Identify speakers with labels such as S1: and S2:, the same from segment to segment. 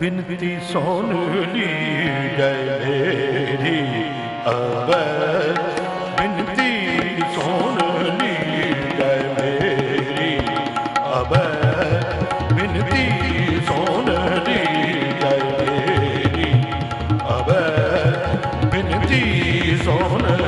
S1: ਬਿਨਤੀ ਸੋਨ ਲੀ ਗਏ ਮੇਰੀ ਅਬੈ ਬਿਨਤੀ ਸੋਨ ਲੀ ਜੈ ਮੇਰੀ ਅਬੈ ਬਿਨਤੀ ਸੋਨ ਲੀ ਜੈ ਮੇਰੀ ਅਬੈ ਬਿਨਤੀ ਸੋਨ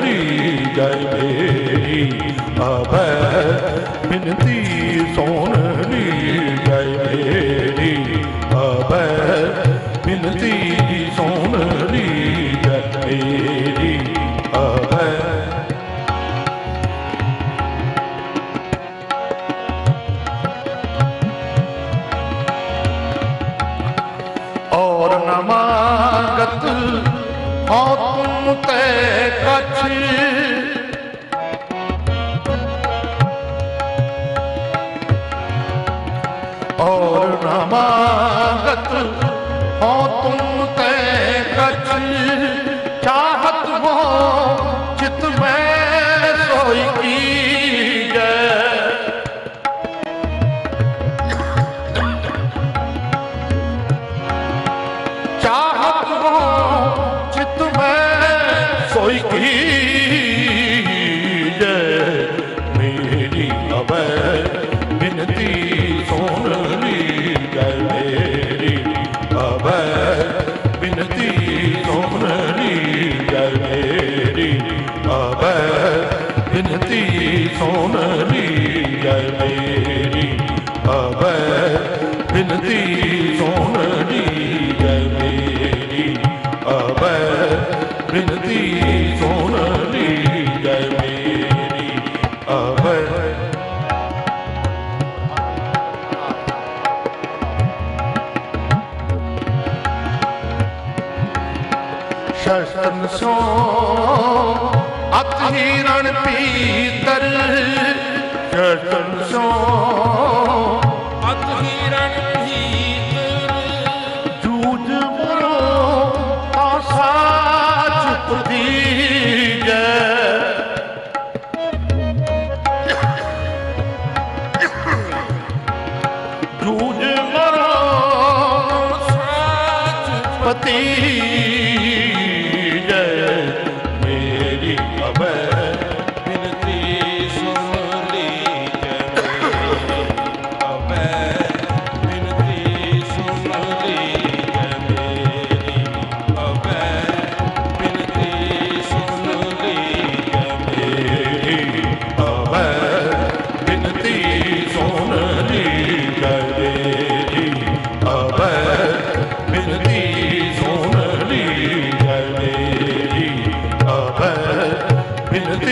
S1: ਜਾਈ ਬਿਨਤੀ ਸੋਨ ਲੀ ਜਾਈ ਮੇਰੀ ਅਬੈ ਬਿਨਤੀ ਸੋਨ ਔਰ ਨਮਾਗਤ ਤੇ ਕਛ और नमागत हो तुम ते कछ और नमागत हो तुम ते कछ चाहत हो चित में सोई की जय चाहत हो चित में सोई की ਸ਼ਸਤਨ ਸੋ
S2: ਅਤ
S1: ਹੀ ਰਣ ਭੀਤਰ ਸ਼ਸਤਨ ਸੋ।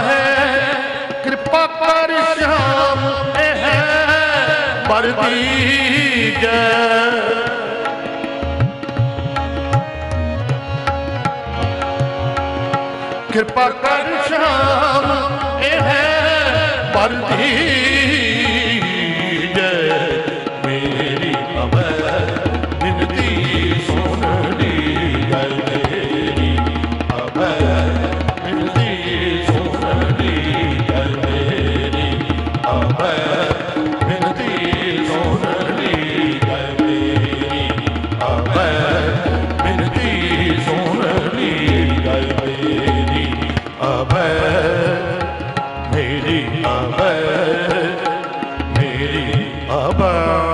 S1: ਹੈ। ਕਿਰਪਾ ਕਰ ਸ਼ਾਮ ਇਹ ਹੈ। ਵਰਦੀ ਕਿਰਪਾ ਕਰ ਸ਼ਾਮ ਇਹ ਅਬਰ ਮੇਰੀ ਅਬਰ